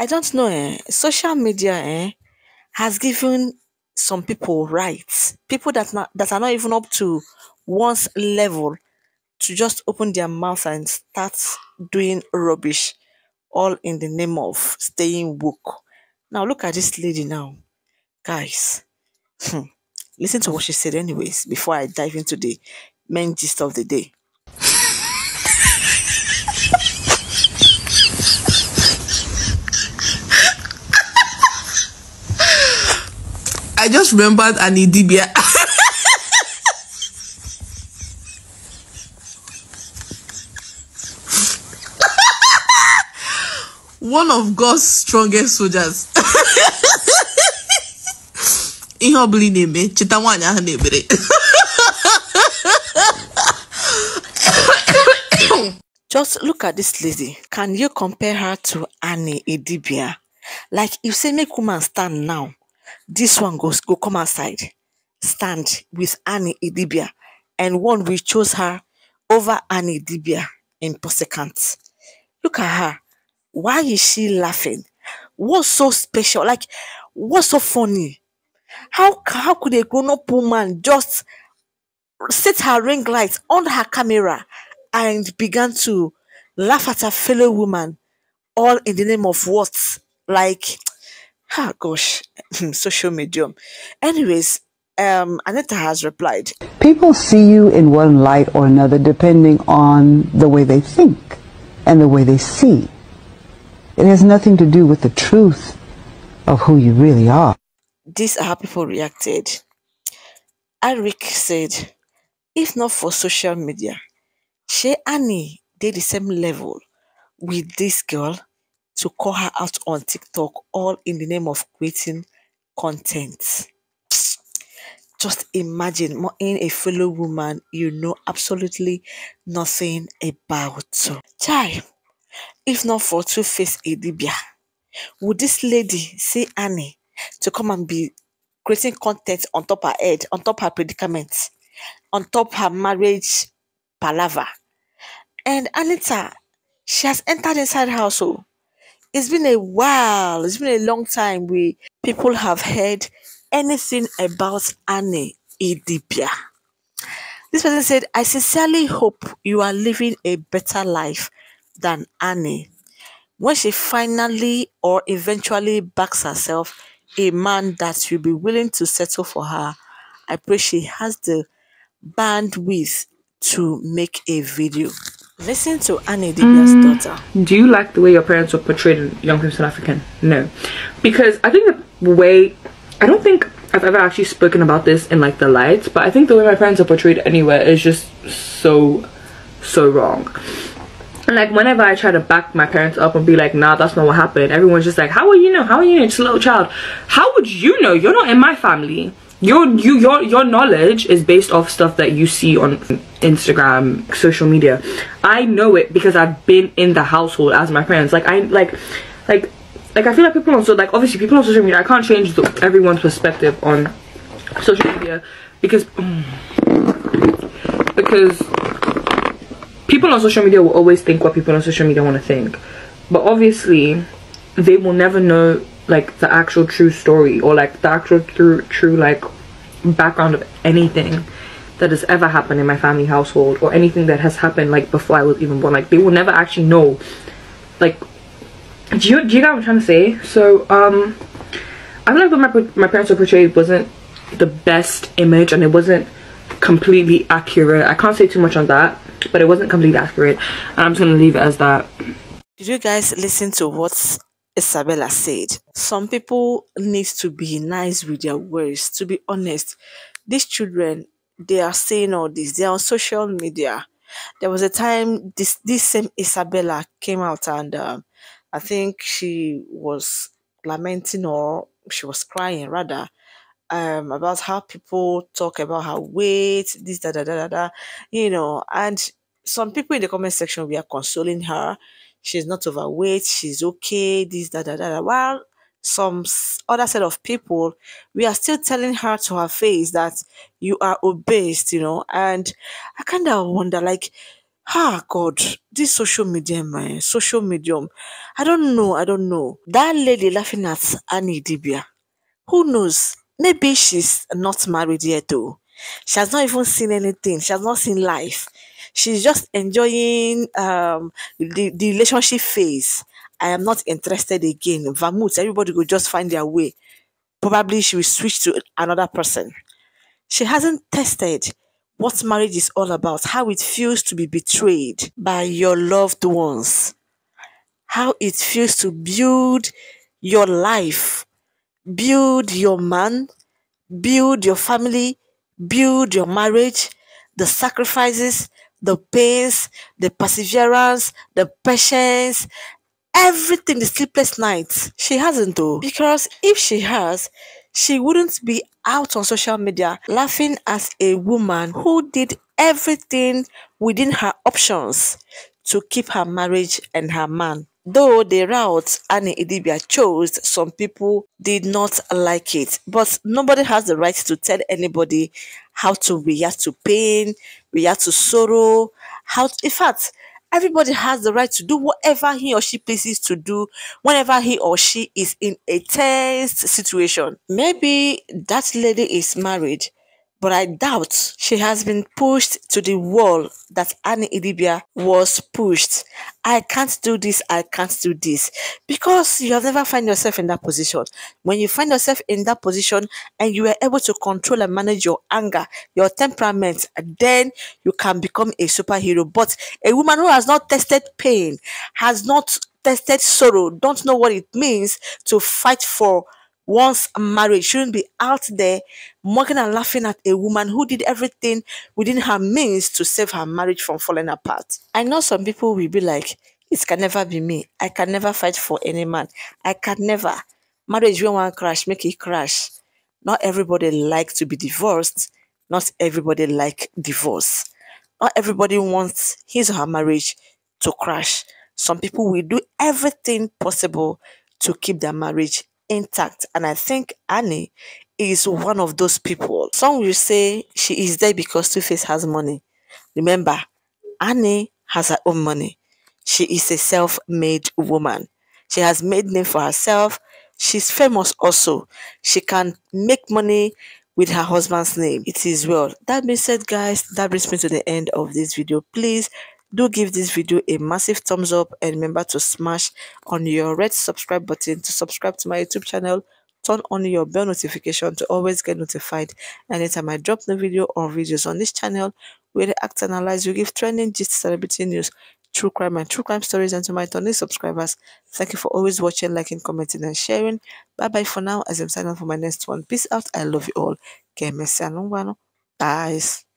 I don't know, eh, social media eh, has given some people rights, people that not, that are not even up to one's level to just open their mouth and start doing rubbish, all in the name of staying woke. Now look at this lady now, guys. Listen to what she said, anyways, before I dive into the main gist of the day. I just remembered Annie Idibia. One of God's strongest soldiers. Ihe ọbụla ị na-eme, cheta nwaanyị ahụ na-ekpere. Just look at this lady. Can you compare her to Annie Idibia? Like you say make woman stand now, this one goes go come outside, stand with Annie Idibia, and one we chose her over Annie Idibia in Posekant. Look at her. Why is she laughing? What's so special? Like, what's so funny? How how could a grown-up woman just set her ring light on her camera and began to laugh at her fellow woman, all in the name of what? Like, ah, gosh, social medium. Anyways, um, Anita has replied. People see you in one light or another depending on the way they think and the way they see. It has nothing to do with the truth of who you really are. These are how people reacted. Eric said, if not for social media, she Annie did the same level with this girl to call her out on TikTok, all in the name of creating content. Just imagine in a fellow woman you know absolutely nothing about. Chai, if not for Two Face Idibia, would this lady say Annie to come and be creating content on top her head, on top her predicaments, on top her marriage palaver? And Anita, she has entered inside household. Oh. It's been a while, it's been a long time we people have heard anything about Annie Idibia. This person said, I sincerely hope you are living a better life than Annie. When she finally or eventually backs herself a man that will be willing to settle for her, I pray she has the bandwidth to make a video. Listen to Annie Idibia's mm, daughter. Do you like the way your parents were portrayed in Young Famous African? No. Because I think the way, I don't think I've ever actually spoken about this in like the lights, but I think the way my parents are portrayed anywhere is just so, so wrong. And like whenever I try to back my parents up and be like, nah, that's not what happened, everyone's just like, how will you know? How will you know? It's a little child. How would you know? You're not in my family. Your you your your knowledge is based off stuff that you see on Instagram, social media. I know it because I've been in the household as my parents. Like I like like like I feel like people on so like obviously people on social media I can't change the, everyone's perspective on social media because because people on social media will always think what people on social media want to think but obviously they will never know like the actual true story or like the actual true true like background of anything that has ever happened in my family household or anything that has happened like before I was even born. Like they will never actually know. Like do you, do you get what I'm trying to say? So um I feel like what my, my parents were portrayed wasn't the best image and it wasn't completely accurate. I can't say too much on that but it wasn't completely accurate. And i'm just gonna leave it as that. Did you guys listen to what isabella said? Some people need to be nice with their words. To be honest these children they are saying all this. They're on social media. There was a time this this same isabella came out and um, i think she was lamenting or she was crying rather um about how people talk about her weight, this da da da da da, you know, and some people in the comment section we are consoling her. She's not overweight, she's okay, this da da da da. While some other set of people, we are still telling her to her face that you are obese, you know. And I kind of wonder, like, ah, God, this social media, man, social medium. I don't know, I don't know. That lady laughing at Annie Idibia, who knows? Maybe she's not married yet, though. She has not even seen anything. She has not seen life. She's just enjoying um the, the relationship phase. I am not interested again. Vermouth, everybody will just find their way. Probably she will switch to another person. She hasn't tested what marriage is all about, how it feels to be betrayed by your loved ones, how it feels to build your life, build your man, build your family, build your marriage, the sacrifices, the pains, the perseverance, the patience, everything, the sleepless nights. She hasn't though. Because if she has, she wouldn't be out on social media laughing at a woman who did everything within her options to keep her marriage and her man. Though the route Annie Idibia chose, some people did not like it. But nobody has the right to tell anybody how to react to pain, react to sorrow, how in fact, everybody has the right to do whatever he or she pleases to do whenever he or she is in a tense situation. Maybe that lady is married, but I doubt she has been pushed to the wall that Annie Idibia was pushed. I can't do this, I can't do this. Because you have never found yourself in that position. When you find yourself in that position and you are able to control and manage your anger, your temperament, then you can become a superhero. But a woman who has not tested pain, has not tested sorrow, don't know what it means to fight for one's marriage shouldn't be out there mocking and laughing at a woman who did everything within her means to save her marriage from falling apart. I know some people will be like, it can never be me. I can never fight for any man. I can never. Marriage when one crash, make it crash. Not everybody like to be divorced. Not everybody like divorce. Not everybody wants his or her marriage to crash. Some people will do everything possible to keep their marriage intact. And I think Annie is one of those people. Some will say she is there because Two Face has money. Remember, Annie has her own money. She is a self-made woman. She has made name for herself. She's famous also. She can make money with her husband's name. It is well. That being said, guys, that brings me to the end of this video. Please do give this video a massive thumbs up and remember to smash on your red subscribe button to subscribe to my YouTube channel. Turn on your bell notification to always get notified anytime I drop new video or videos on this channel where they act analyze, we give trending gist celebrity news, true crime and true crime stories and to my Tony subscribers. Thank you for always watching, liking, commenting and sharing. Bye bye for now as I'm signing for my next one. Peace out. I love you all. Bye.